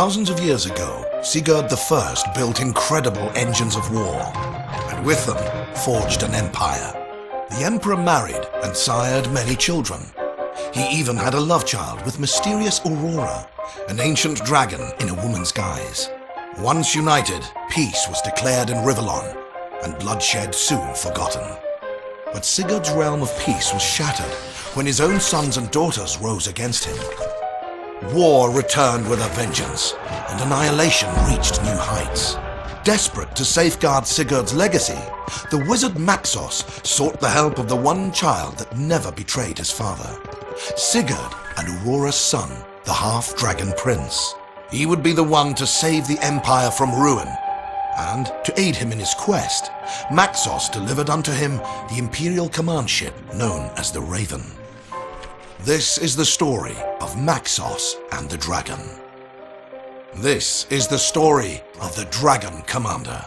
Thousands of years ago, Sigurd I built incredible engines of war, and with them forged an empire. The emperor married and sired many children. He even had a love child with mysterious Aurora, an ancient dragon in a woman's guise. Once united, peace was declared in Rivellon, and bloodshed soon forgotten. But Sigurd's realm of peace was shattered when his own sons and daughters rose against him. War returned with a vengeance, and annihilation reached new heights. Desperate to safeguard Sigurd's legacy, the wizard Maxos sought the help of the one child that never betrayed his father. Sigurd and Aurora's son, the half-dragon prince. He would be the one to save the empire from ruin. And to aid him in his quest, Maxos delivered unto him the imperial command ship known as the Raven. This is the story of Maxos and the Dragon. This is the story of the Dragon Commander.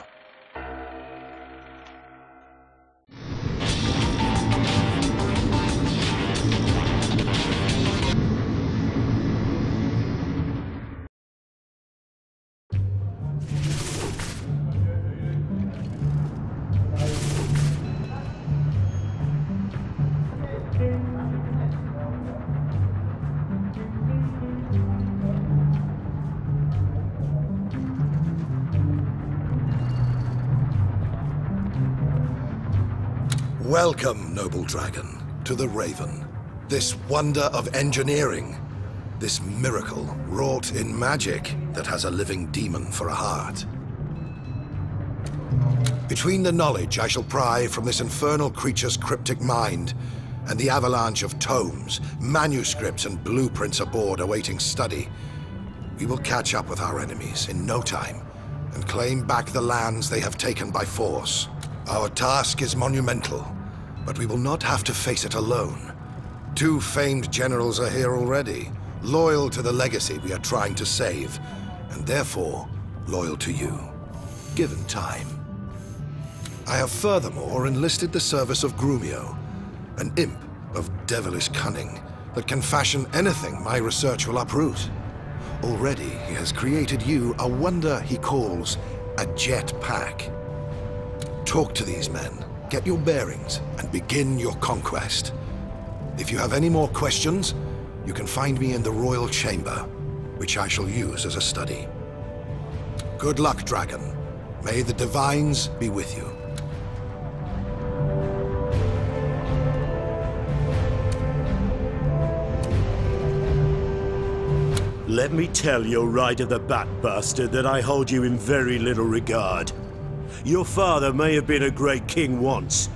Noble dragon, to the Raven. This wonder of engineering. This miracle wrought in magic that has a living demon for a heart. Between the knowledge I shall pry from this infernal creature's cryptic mind and the avalanche of tomes, manuscripts and blueprints aboard awaiting study, we will catch up with our enemies in no time and claim back the lands they have taken by force. Our task is monumental, but we will not have to face it alone. Two famed generals are here already, loyal to the legacy we are trying to save, and therefore loyal to you, given time. I have furthermore enlisted the service of Grumio, an imp of devilish cunning that can fashion anything my research will uproot. Already he has created you a wonder he calls a jet pack. Talk to these men, get your bearings, and begin your conquest. If you have any more questions, you can find me in the Royal Chamber, which I shall use as a study. Good luck, Dragon. May the Divines be with you. Let me tell your right of the bat bastard that I hold you in very little regard. Your father may have been a great king once,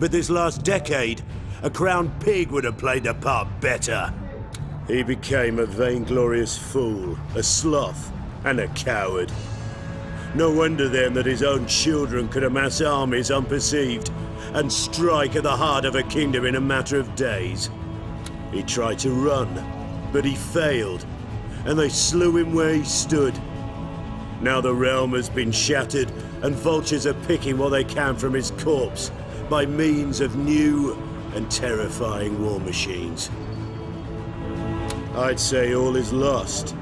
but this last decade, a crowned pig would have played the part better. He became a vainglorious fool, a sloth, and a coward. No wonder then that his own children could amass armies unperceived and strike at the heart of a kingdom in a matter of days. He tried to run, but he failed and they slew him where he stood. Now the realm has been shattered, and vultures are picking what they can from his corpse by means of new and terrifying war machines. I'd say all is lost,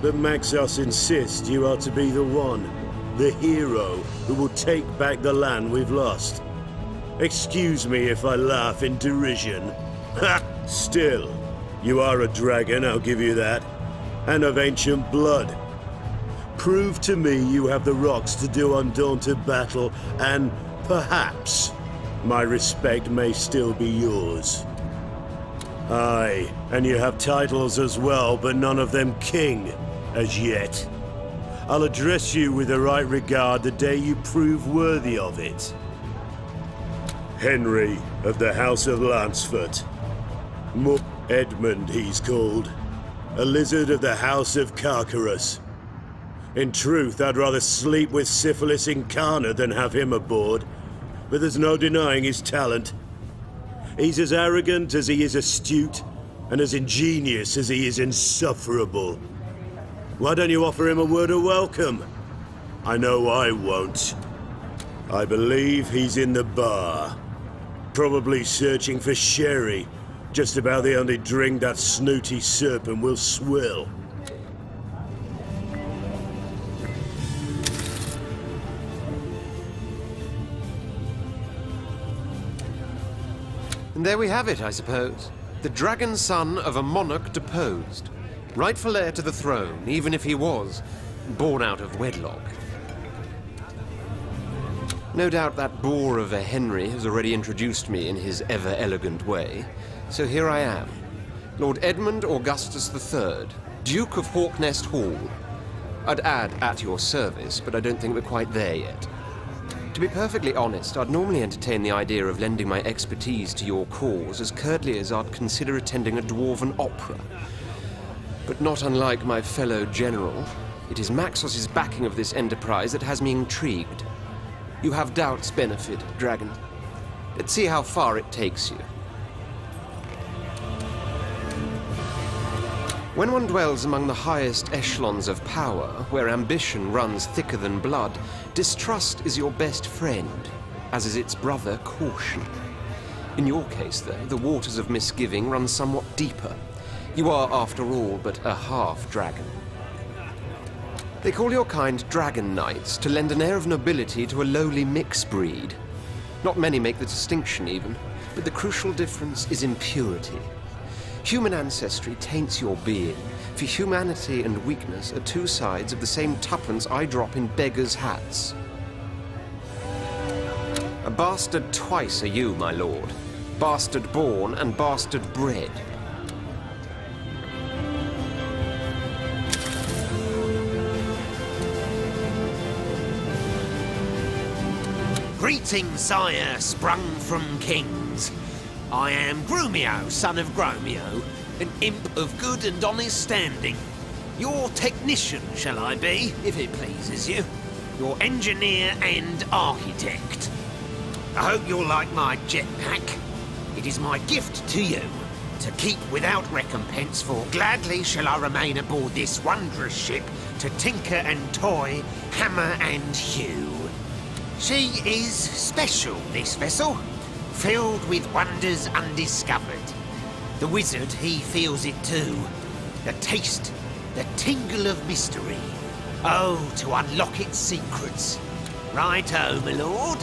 but Maxos insists you are to be the one, the hero, who will take back the land we've lost. Excuse me if I laugh in derision. Ha! Still, you are a dragon, I'll give you that and of ancient blood. Prove to me you have the rocks to do undaunted battle, and perhaps my respect may still be yours. Aye, and you have titles as well, but none of them king, as yet. I'll address you with the right regard the day you prove worthy of it. Henry of the House of Lancefort. Mo Edmund, he's called a lizard of the House of Carcarus. In truth, I'd rather sleep with Syphilis incarnate than have him aboard, but there's no denying his talent. He's as arrogant as he is astute, and as ingenious as he is insufferable. Why don't you offer him a word of welcome? I know I won't. I believe he's in the bar. Probably searching for sherry just about the only drink that snooty serpent will swill. And there we have it, I suppose. The dragon son of a monarch deposed. Rightful heir to the throne, even if he was born out of wedlock. No doubt that boor of a Henry has already introduced me in his ever elegant way. So here I am, Lord Edmund Augustus III, Duke of Hawknest Hall. I'd add at your service, but I don't think we're quite there yet. To be perfectly honest, I'd normally entertain the idea of lending my expertise to your cause as curtly as I'd consider attending a dwarven opera. But not unlike my fellow general, it is Maxos's backing of this enterprise that has me intrigued. You have doubts, Benefit, Dragon. Let's see how far it takes you. When one dwells among the highest echelons of power, where ambition runs thicker than blood, distrust is your best friend, as is its brother, caution. In your case, though, the waters of misgiving run somewhat deeper. You are, after all, but a half-dragon. They call your kind Dragon Knights to lend an air of nobility to a lowly mixed breed. Not many make the distinction, even, but the crucial difference is in purity. Human ancestry taints your being, for humanity and weakness are two sides of the same tuppence I drop in beggars' hats. A bastard twice are you, my lord. Bastard born and bastard bred. Greetings, sire, sprung from kings. I am Grumio, son of Gromio, an imp of good and honest standing. Your technician, shall I be, if it pleases you? Your engineer and architect. I hope you'll like my jetpack. It is my gift to you, to keep without recompense, for gladly shall I remain aboard this wondrous ship to tinker and toy, hammer and hew. She is special, this vessel filled with wonders undiscovered. The wizard, he feels it too. The taste, the tingle of mystery. Oh, to unlock its secrets. Right-o, my lord.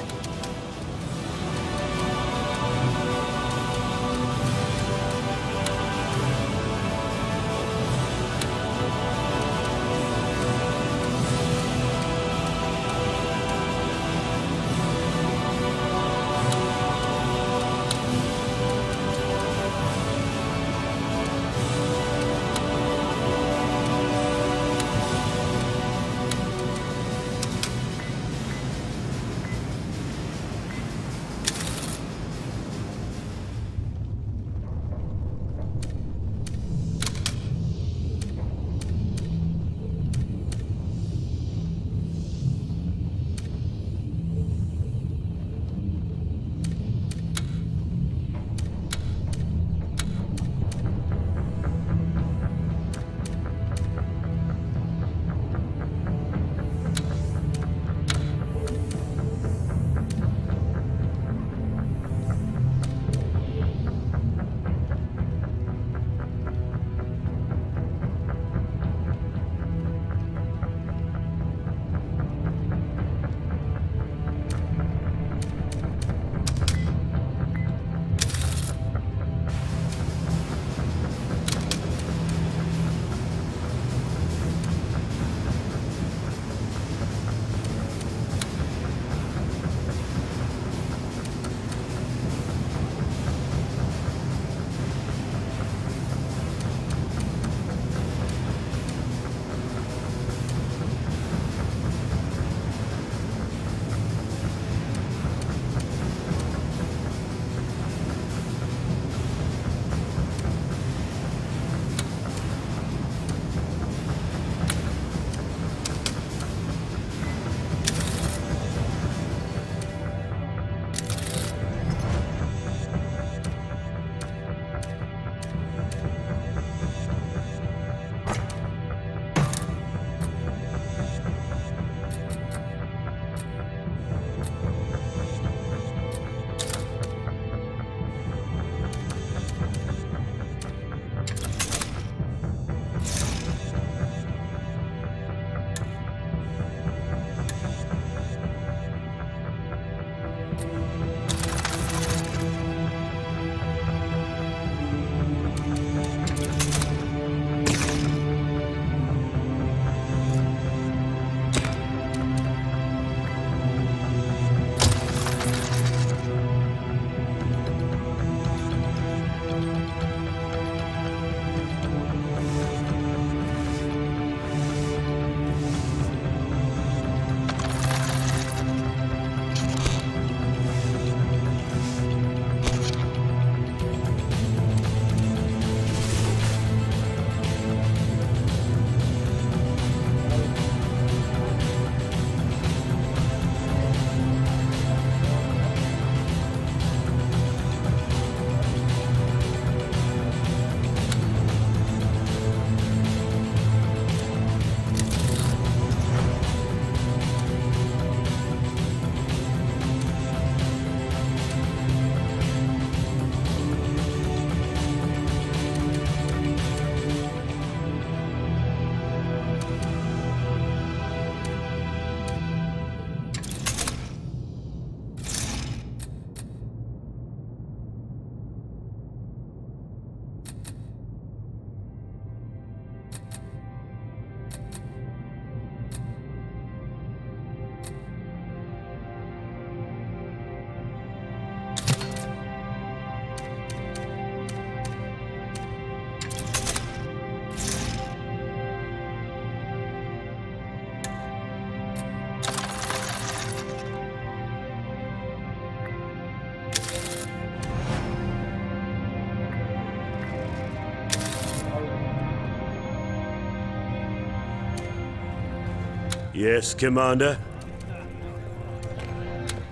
Yes, Commander?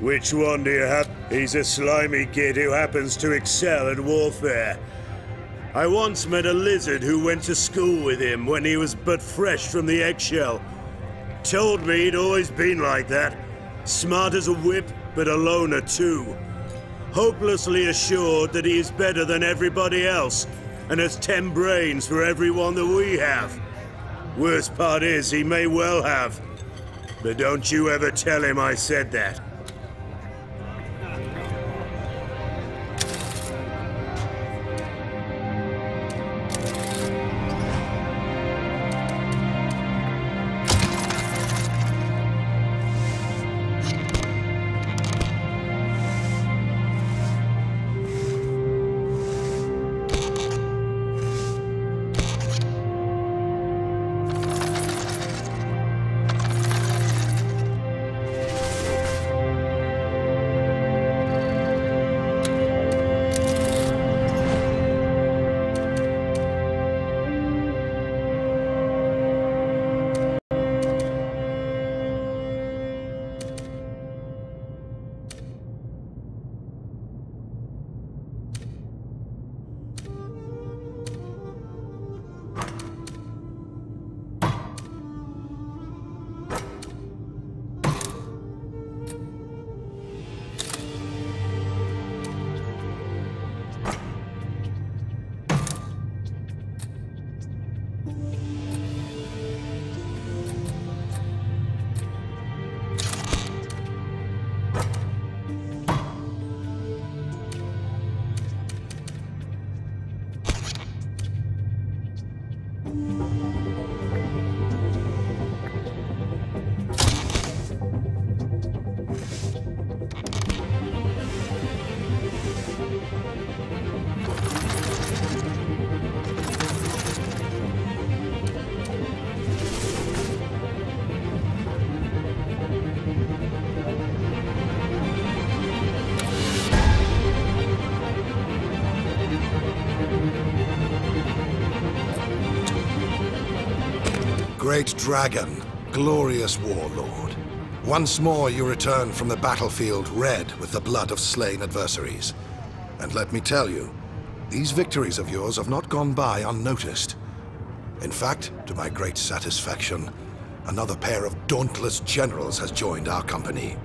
Which one do you have? He's a slimy kid who happens to excel at warfare. I once met a lizard who went to school with him when he was but fresh from the eggshell. Told me he'd always been like that. Smart as a whip, but a loner too. Hopelessly assured that he is better than everybody else, and has ten brains for everyone that we have. Worst part is, he may well have. But don't you ever tell him I said that. Great Dragon, glorious warlord. Once more you return from the battlefield red with the blood of slain adversaries. And let me tell you, these victories of yours have not gone by unnoticed. In fact, to my great satisfaction, another pair of dauntless generals has joined our company.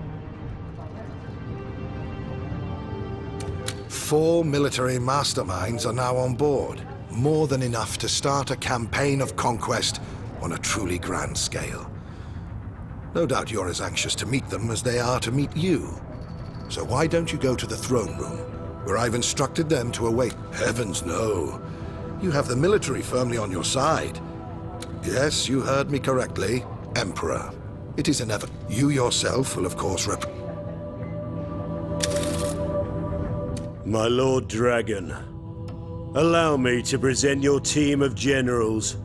Four military masterminds are now on board, more than enough to start a campaign of conquest on a truly grand scale. No doubt you're as anxious to meet them as they are to meet you. So why don't you go to the throne room, where I've instructed them to await... Heavens, no. You have the military firmly on your side. Yes, you heard me correctly. Emperor. It is inevitable. You yourself will, of course, rep... My Lord Dragon, allow me to present your team of generals.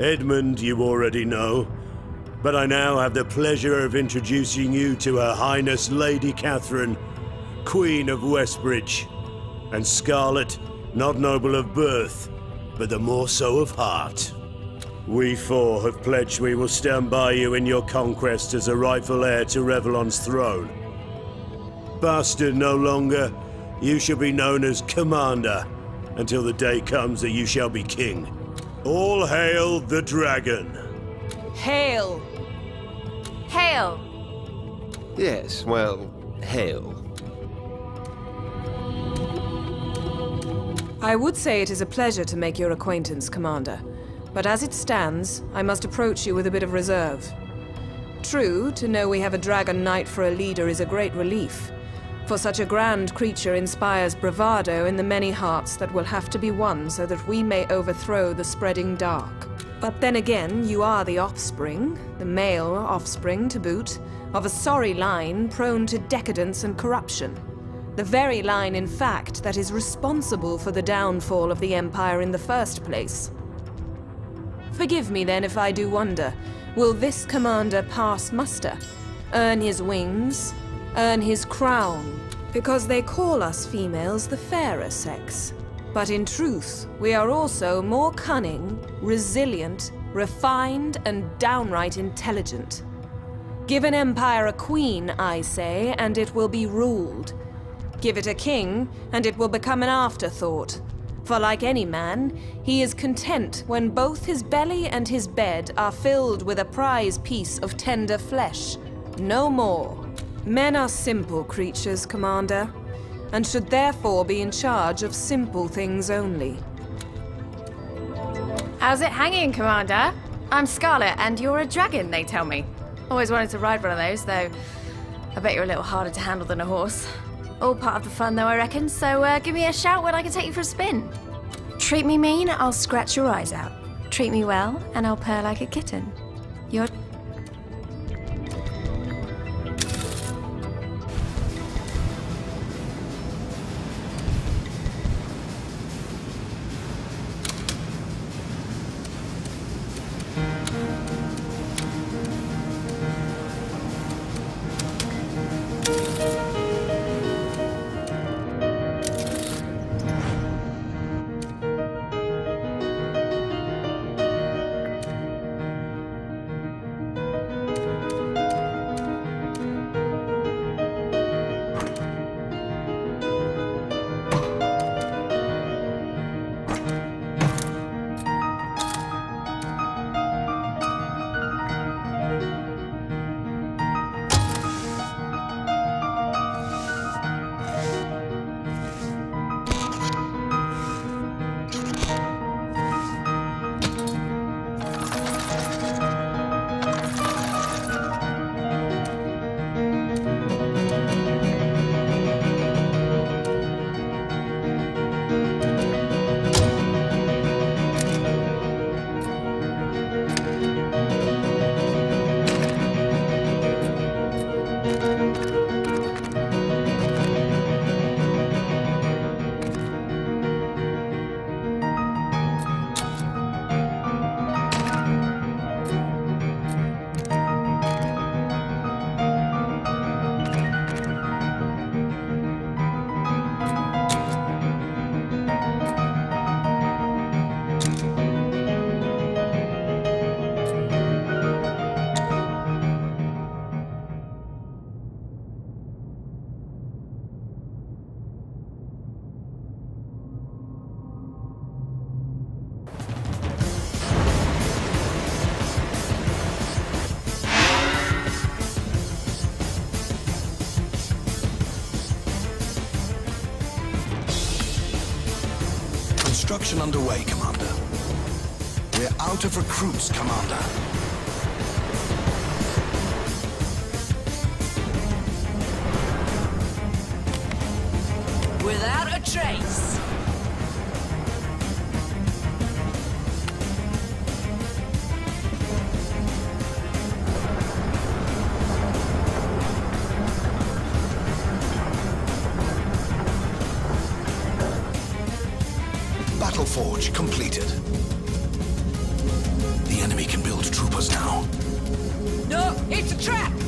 Edmund you already know, but I now have the pleasure of introducing you to Her Highness Lady Catherine, Queen of Westbridge, and Scarlet, not noble of birth, but the more so of heart. We four have pledged we will stand by you in your conquest as a rightful heir to Rivellon's throne. Bastard no longer, you shall be known as Commander, until the day comes that you shall be king. All hail the dragon. Hail! Hail! Yes, well, hail. I would say it is a pleasure to make your acquaintance, Commander. But as it stands, I must approach you with a bit of reserve. True, to know we have a Dragon Knight for a leader is a great relief. For such a grand creature inspires bravado in the many hearts that will have to be won so that we may overthrow the spreading dark. But then again, you are the offspring, the male offspring to boot, of a sorry line prone to decadence and corruption. The very line, in fact, that is responsible for the downfall of the Empire in the first place. Forgive me then if I do wonder, will this commander pass muster? Earn his wings? Earn his crown? Because they call us females the fairer sex. But in truth, we are also more cunning, resilient, refined, and downright intelligent. Give an empire a queen, I say, and it will be ruled. Give it a king, and it will become an afterthought. For like any man, he is content when both his belly and his bed are filled with a prize piece of tender flesh. No more. Men are simple creatures, Commander, and should therefore be in charge of simple things only. How's it hanging, Commander? I'm Scarlet, and you're a dragon, they tell me. Always wanted to ride one of those, though I bet you're a little harder to handle than a horse. All part of the fun, though, I reckon, so uh, give me a shout when I can take you for a spin. Treat me mean, I'll scratch your eyes out. Treat me well, and I'll purr like a kitten. You're Construction underway, Commander. We're out of recruits, Commander. Completed. The enemy can build troopers now. No, it's a trap!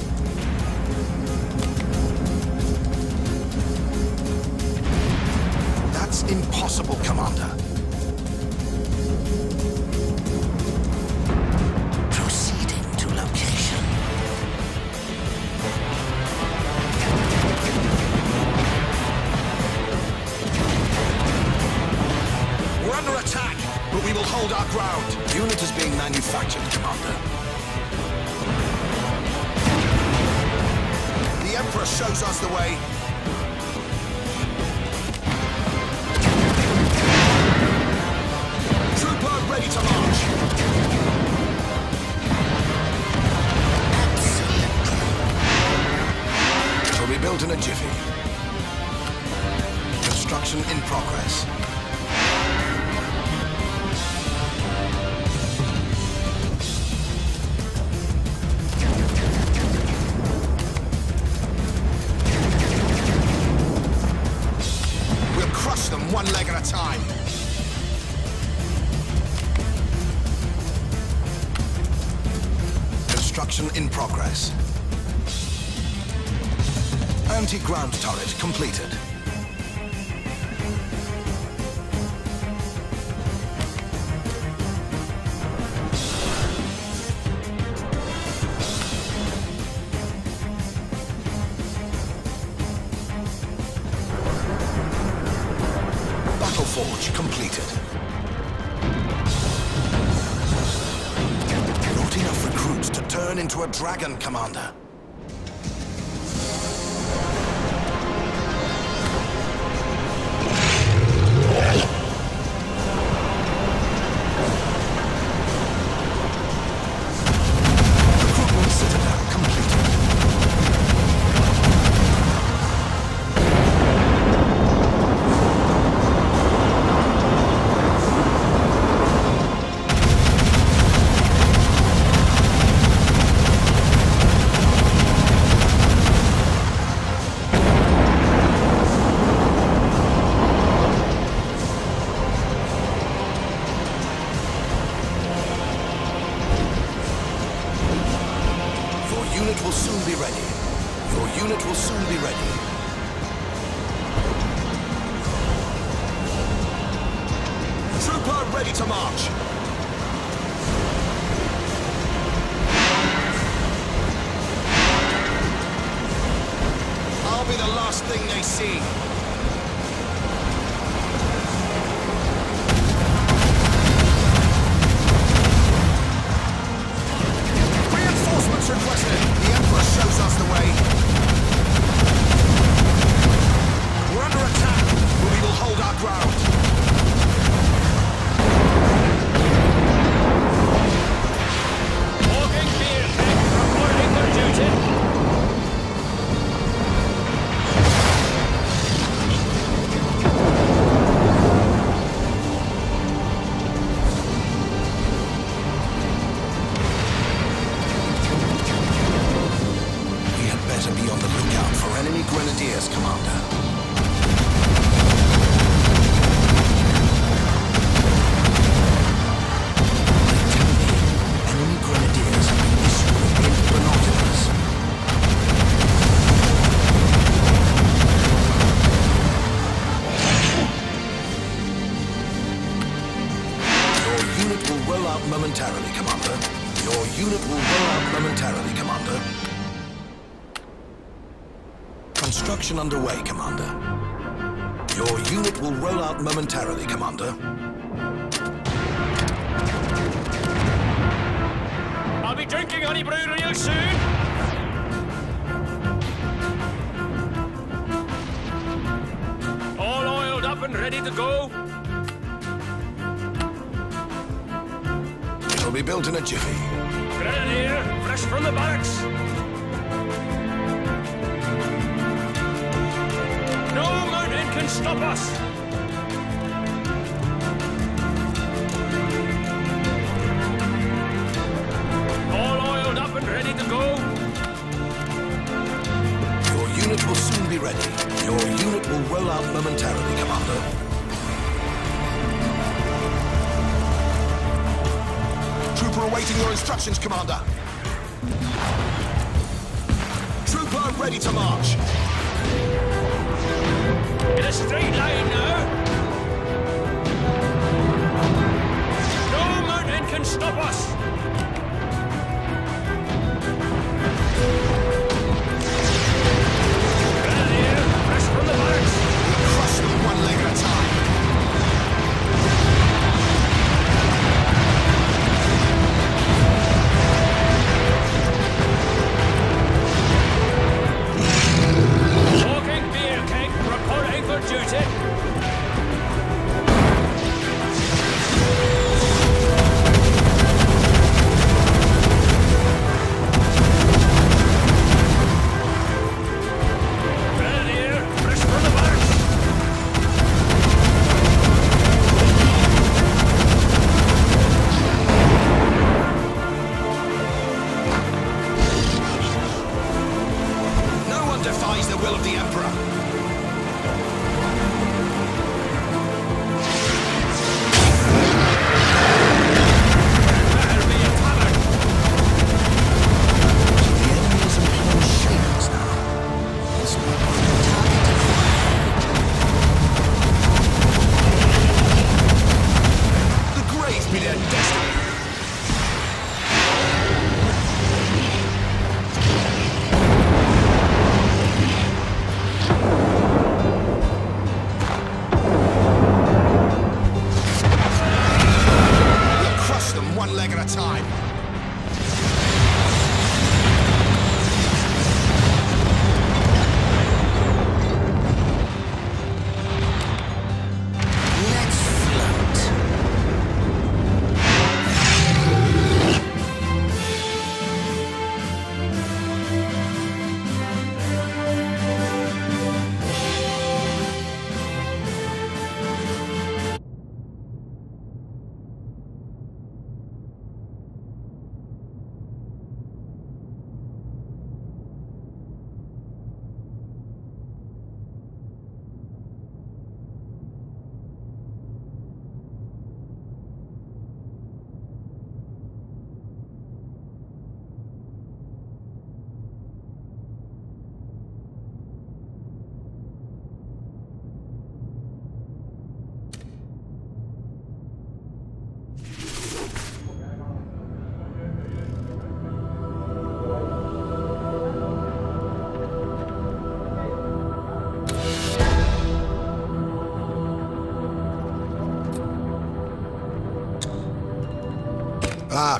Into a dragon, Commander.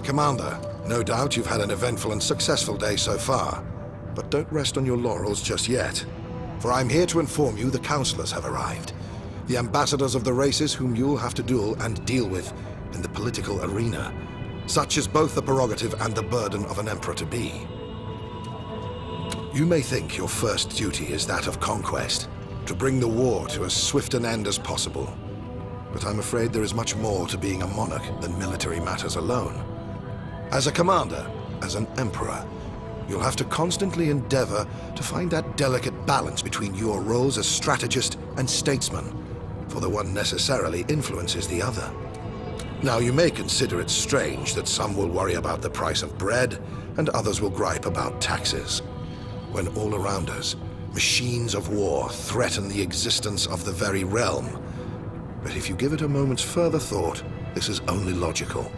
Commander. No doubt you've had an eventful and successful day so far. But don't rest on your laurels just yet. For I'm here to inform you the Councillors have arrived. The ambassadors of the races whom you'll have to duel and deal with in the political arena. Such is both the prerogative and the burden of an Emperor-to-be. You may think your first duty is that of conquest, to bring the war to as swift an end as possible. But I'm afraid there is much more to being a monarch than military matters alone. As a commander, as an emperor, you'll have to constantly endeavor to find that delicate balance between your roles as strategist and statesman, for the one necessarily influences the other. Now, you may consider it strange that some will worry about the price of bread, and others will gripe about taxes. When all around us, machines of war threaten the existence of the very realm. But if you give it a moment's further thought, this is only logical.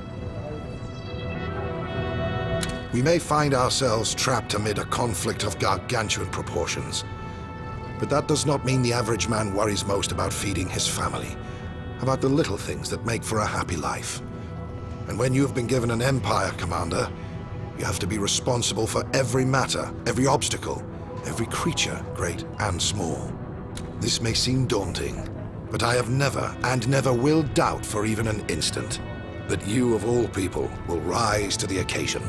We may find ourselves trapped amid a conflict of gargantuan proportions. But that does not mean the average man worries most about feeding his family about the little things that make for a happy life. And when you have been given an empire, Commander, you have to be responsible for every matter, every obstacle, every creature, great and small. This may seem daunting, but I have never and never will doubt for even an instant that you of all people will rise to the occasion.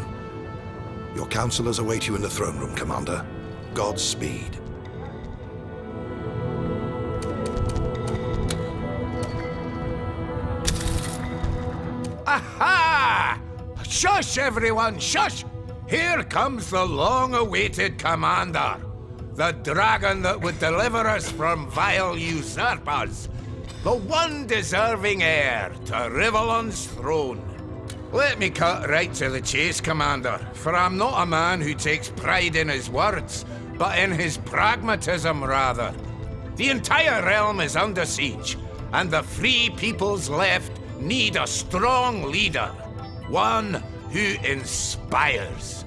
Your counselors await you in the throne room, Commander. Godspeed. Aha! Shush, everyone, shush! Here comes the long-awaited commander. The dragon that would deliver us from vile usurpers. The one deserving heir to Rivellon's throne. Let me cut right to the chase, Commander, for I'm not a man who takes pride in his words, but in his pragmatism, rather. The entire realm is under siege, and the free peoples left need a strong leader. One who inspires.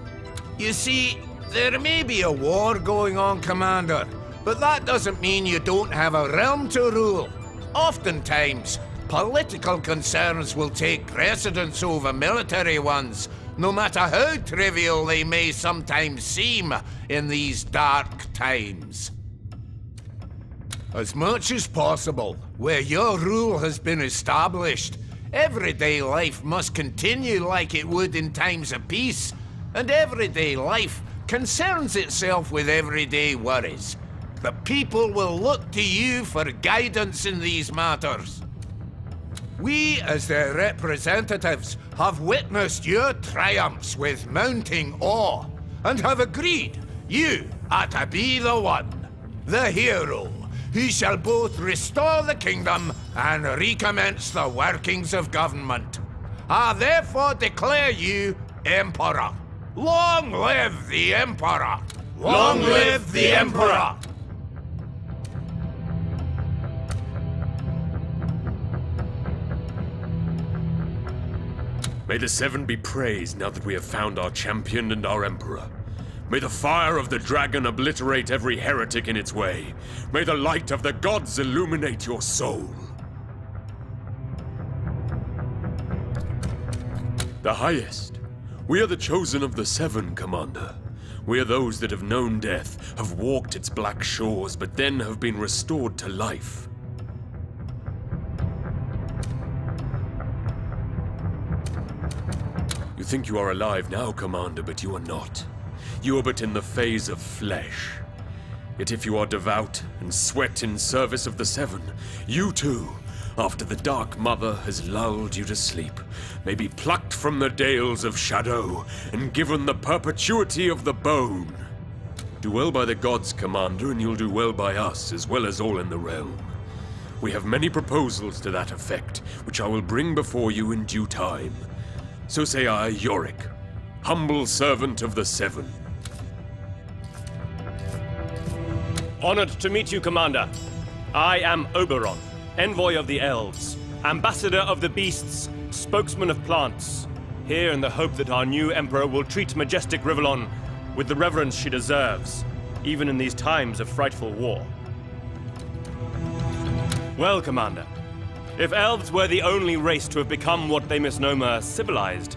You see, there may be a war going on, Commander, but that doesn't mean you don't have a realm to rule. Oftentimes, political concerns will take precedence over military ones, no matter how trivial they may sometimes seem in these dark times. As much as possible, where your rule has been established, everyday life must continue like it would in times of peace, and everyday life concerns itself with everyday worries. The people will look to you for guidance in these matters. We, as their representatives, have witnessed your triumphs with mounting awe, and have agreed you are to be the one, the hero, who shall both restore the kingdom and recommence the workings of government. I therefore declare you Emperor. Long live the Emperor! Long live the Emperor! May the Seven be praised now that we have found our champion and our Emperor. May the fire of the dragon obliterate every heretic in its way. May the light of the gods illuminate your soul. The highest. We are the chosen of the Seven, Commander. We are those that have known death, have walked its black shores, but then have been restored to life. Think you are alive now, Commander, but you are not. You are but in the phase of flesh. Yet if you are devout and sweat in service of the Seven, you too, after the Dark Mother has lulled you to sleep, may be plucked from the dales of shadow and given the perpetuity of the bone. Do well by the gods, Commander, and you'll do well by us, as well as all in the realm. We have many proposals to that effect, which I will bring before you in due time. So say I, Yorick, humble servant of the Seven. Honored to meet you, Commander. I am Oberon, envoy of the elves, ambassador of the beasts, spokesman of plants. Here in the hope that our new emperor will treat majestic Rivellon with the reverence she deserves, even in these times of frightful war. Well, Commander, if elves were the only race to have become what they misnomer civilized,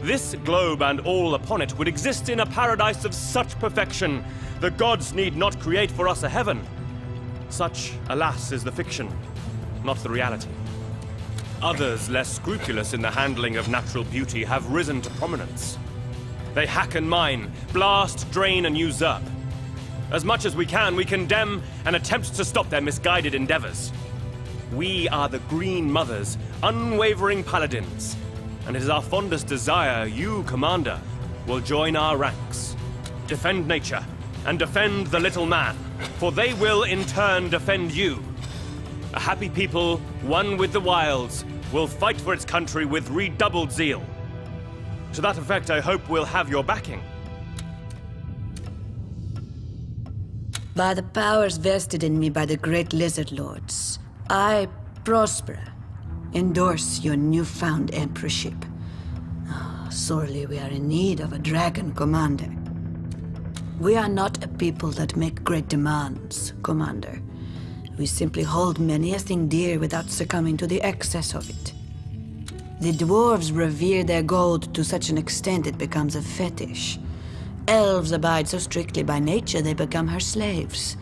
this globe and all upon it would exist in a paradise of such perfection, the gods need not create for us a heaven. Such, alas, is the fiction, not the reality. Others, less scrupulous in the handling of natural beauty, have risen to prominence. They hack and mine, blast, drain, and usurp. As much as we can, we condemn and attempt to stop their misguided endeavors. We are the Green Mothers, unwavering paladins, and it is our fondest desire you, Commander, will join our ranks. Defend nature, and defend the little man, for they will in turn defend you. A happy people, one with the wilds, will fight for its country with redoubled zeal. To that effect, I hope we'll have your backing. By the powers vested in me by the great lizard lords, I, Prospera, endorse your newfound emperorship. Oh, sorely we are in need of a dragon commander. We are not a people that make great demands, commander. We simply hold many a thing dear without succumbing to the excess of it. The dwarves revere their gold to such an extent it becomes a fetish. Elves abide so strictly by nature they become her slaves.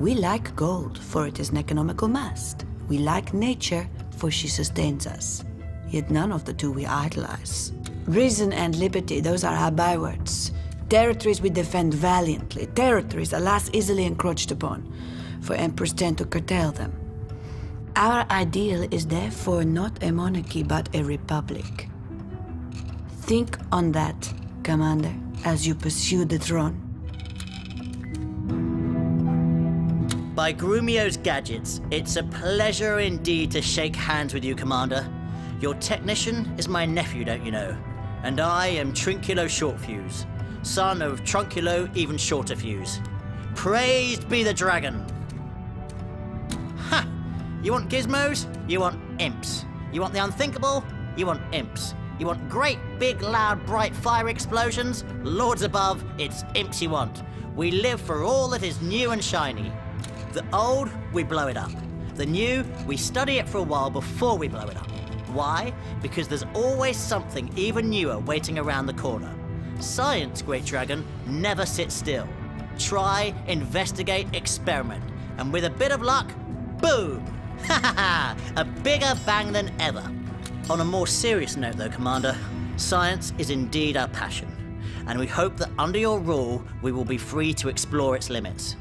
We like gold, for it is an economical mast. We like nature, for she sustains us. Yet none of the two we idolize. Reason and liberty, those are our bywords. Territories we defend valiantly, territories, alas, easily encroached upon, for emperors tend to curtail them. Our ideal is therefore not a monarchy, but a republic. Think on that, Commander, as you pursue the throne. By Grumio's gadgets, it's a pleasure indeed to shake hands with you, Commander. Your technician is my nephew, don't you know? And I am Trinculo Shortfuse, son of Trunculo Even Shorter Fuse. Praised be the dragon! Ha! You want gizmos? You want imps. You want the unthinkable? You want imps. You want great, big, loud, bright fire explosions? Lords above, it's imps you want. We live for all that is new and shiny. The old, we blow it up. The new, we study it for a while before we blow it up. Why? Because there's always something even newer waiting around the corner. Science, Great Dragon, never sits still. Try, investigate, experiment. And with a bit of luck, boom! Ha ha ha! A bigger bang than ever. On a more serious note, though, Commander, science is indeed our passion. And we hope that under your rule, we will be free to explore its limits.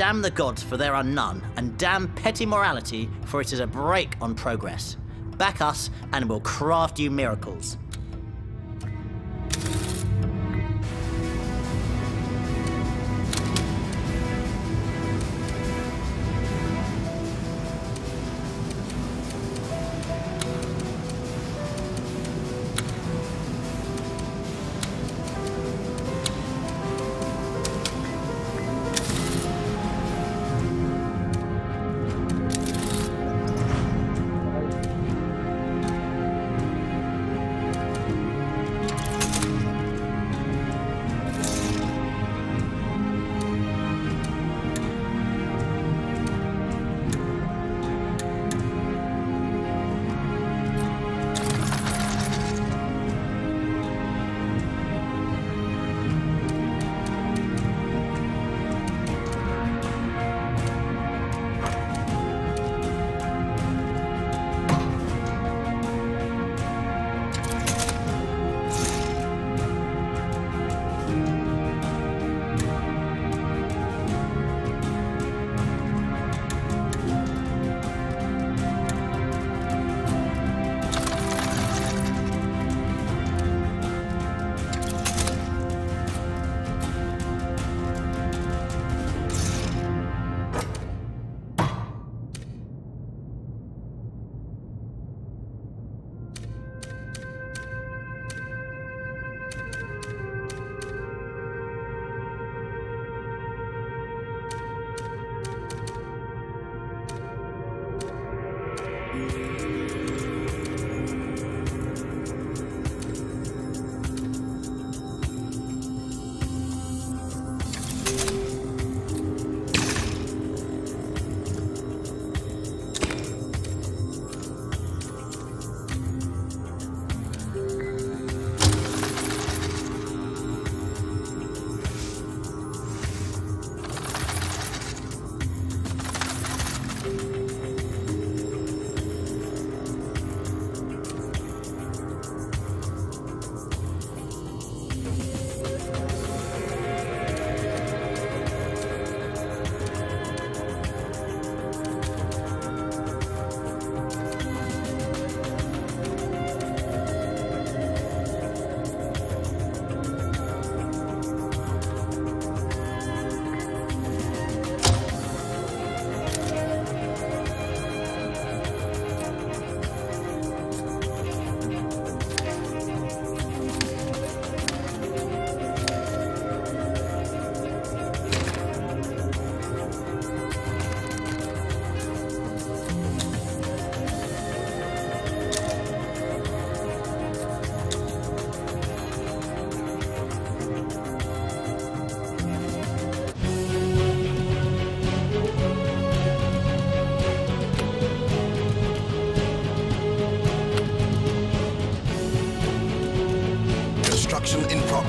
Damn the gods, for there are none, and damn petty morality, for it is a brake on progress. Back us, and we'll craft you miracles.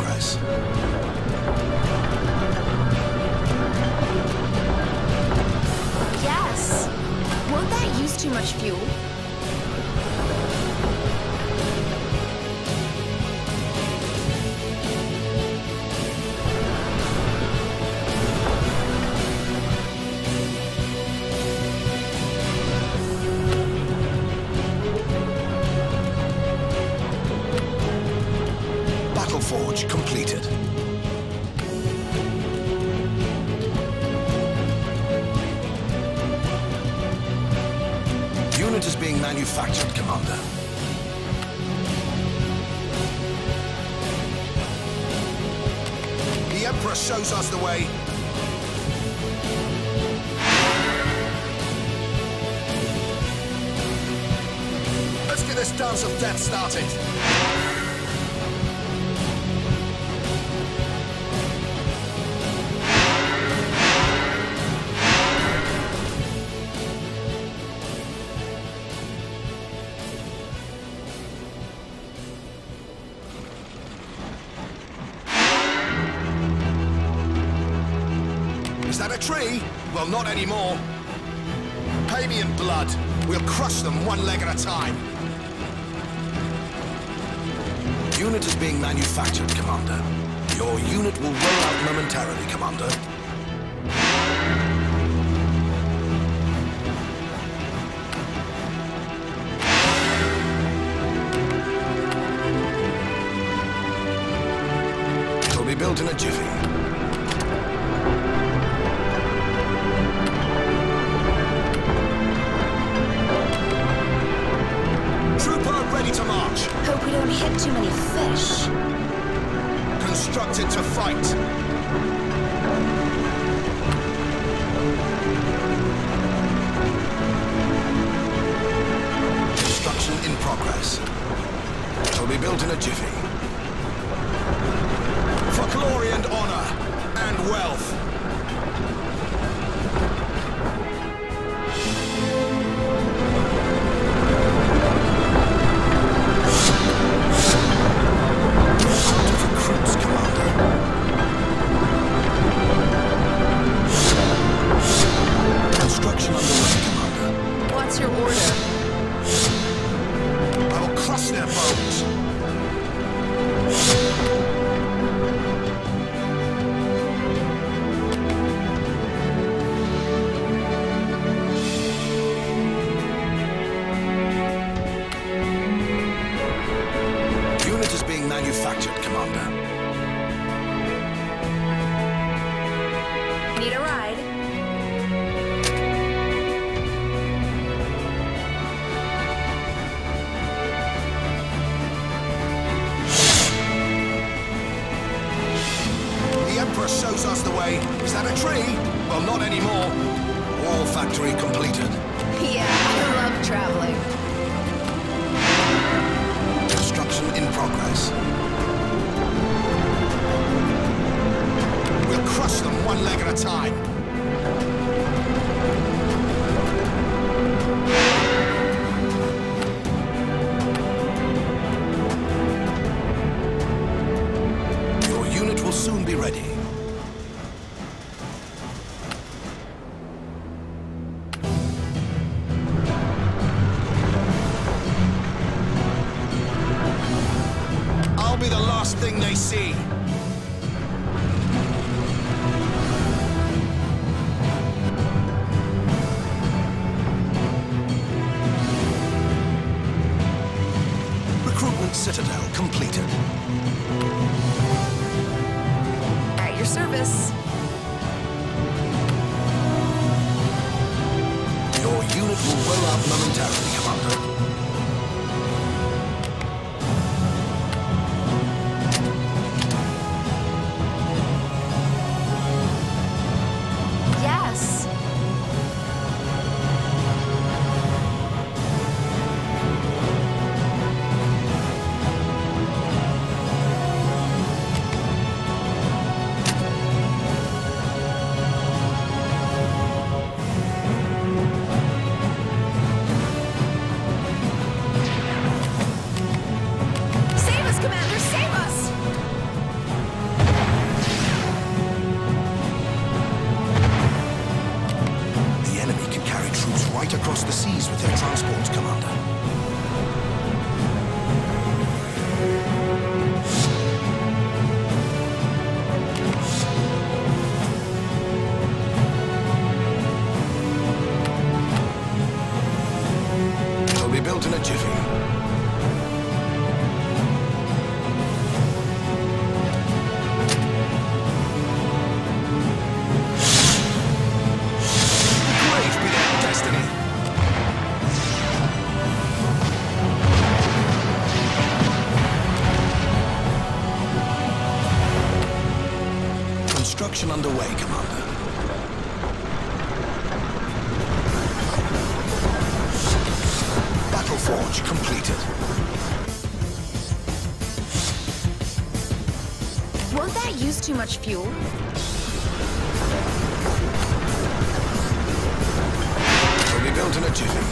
Progress. Yes. Won't that use too much fuel? Death started. Is that a tree? Well, not anymore. Pay me in blood. We'll crush them one leg at a time. Unit is being manufactured, Commander. Your unit will roll out momentarily, Commander. Don't hit too many fish. Constructed to fight. Construction in progress. It'll be built in a jiffy. For glory and honor and wealth. Last thing they see. Forge completed. Won't that use too much fuel? We'll be built in a jiffy.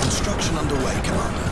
Construction underway, Commander.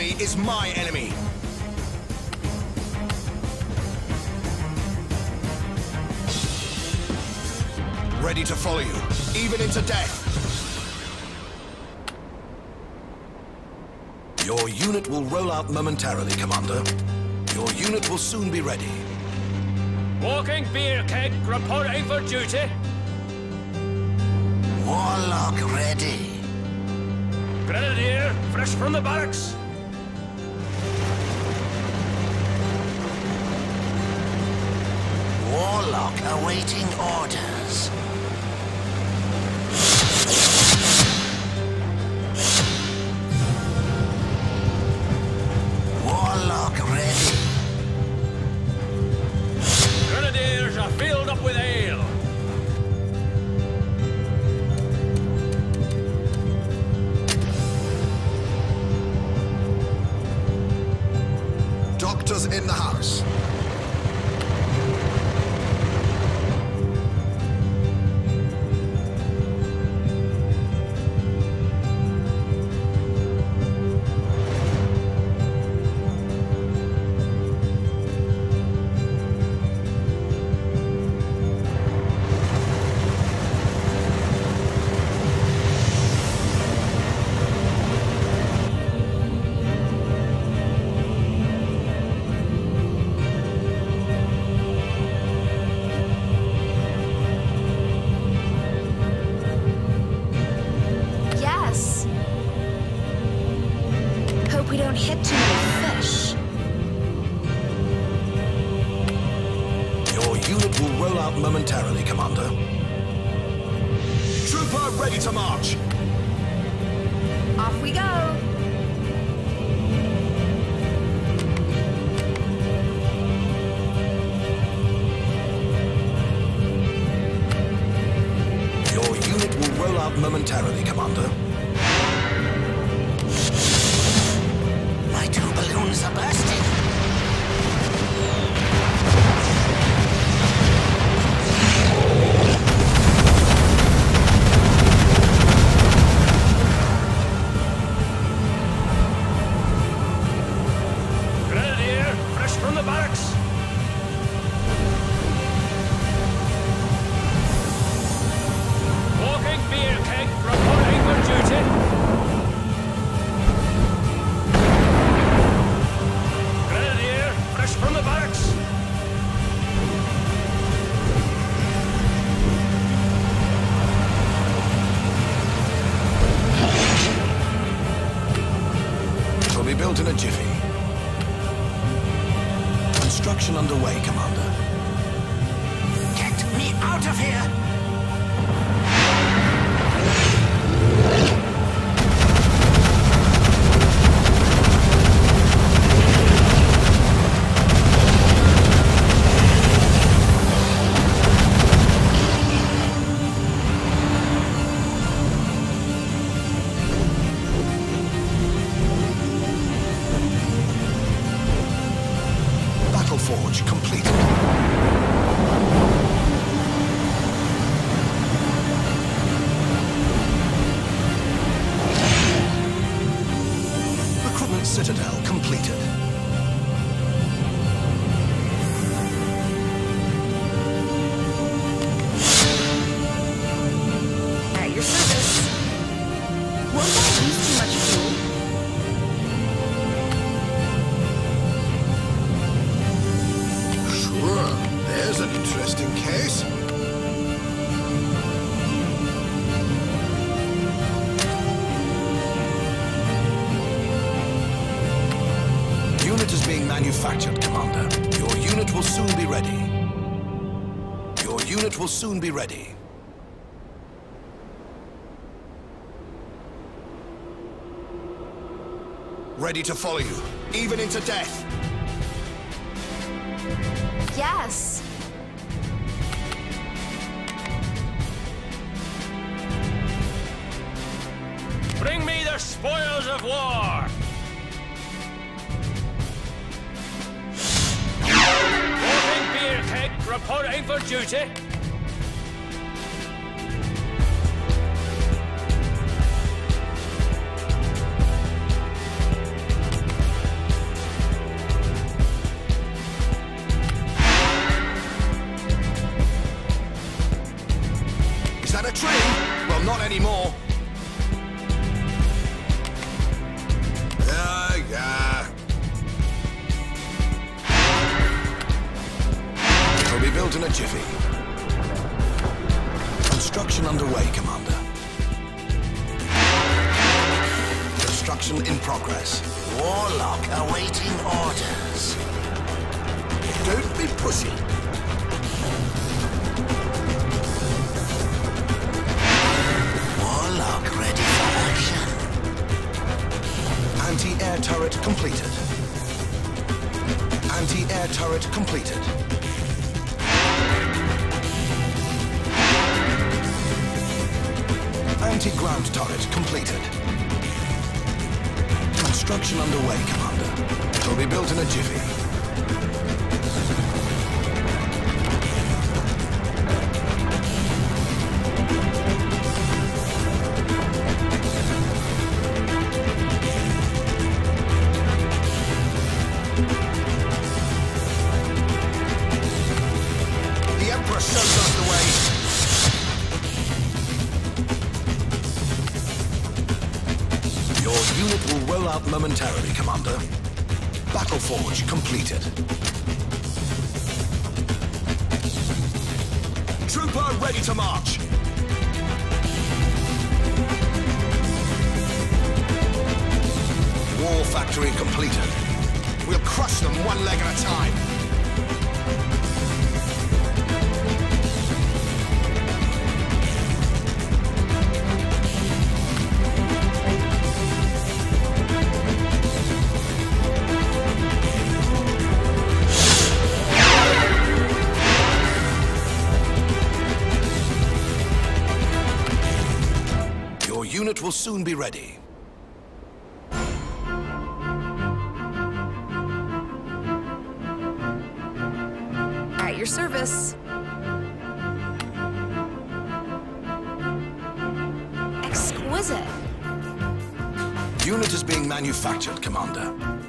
enemy is my enemy. Ready to follow you, even into death. Your unit will roll out momentarily, Commander. Your unit will soon be ready. Walking beer keg, reporting for duty. Warlock ready. Grenadier, fresh from the barracks. Warlock awaiting orders. Forge ready. Ready to follow you, even into death. Construction in progress. Warlock awaiting orders. Don't be pushy. Warlock ready for action. Anti-air turret completed. Anti-air turret completed. Anti-ground turret completed. Construction underway, Commander. It'll be built in a jiffy. Will soon be ready. At your service. Exquisite. Unit is being manufactured, Commander.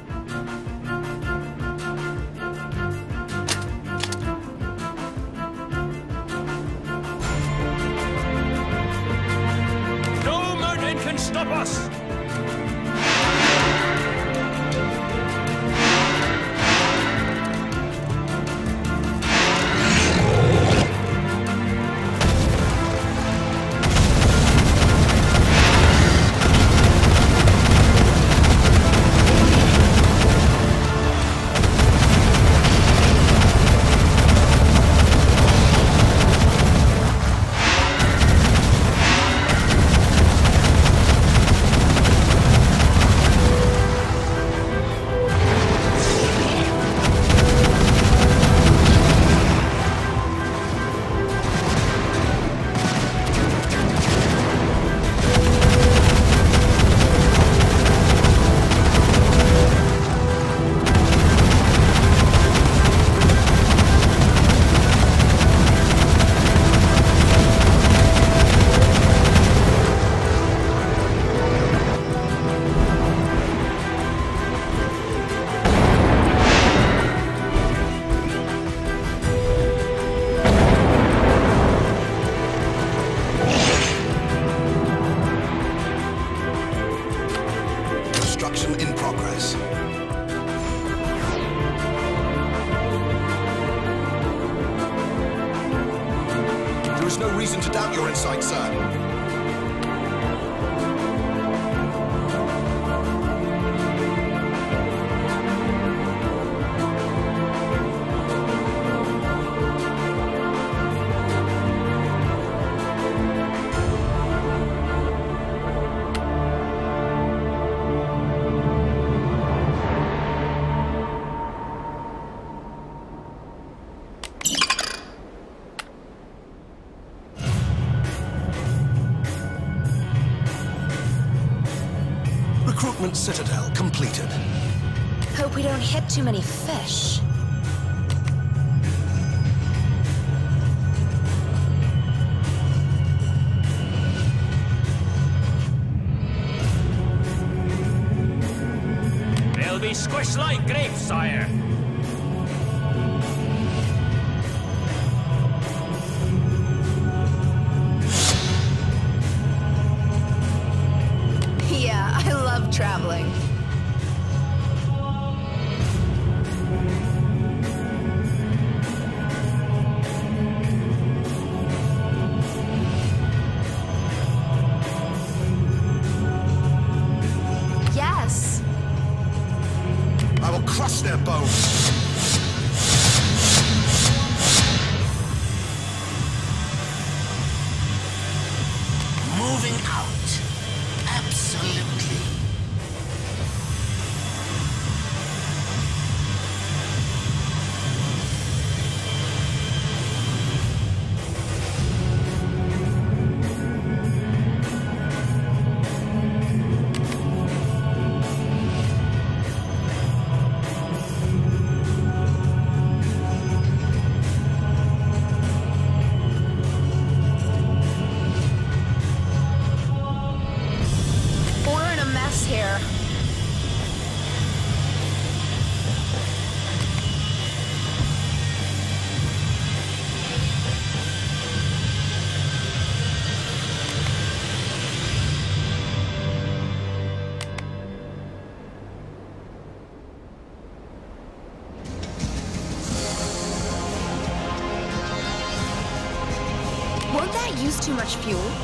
Recruitment Citadel completed. Hope we don't hit too many fish. They'll be squished like grapes, sire. Much fuel?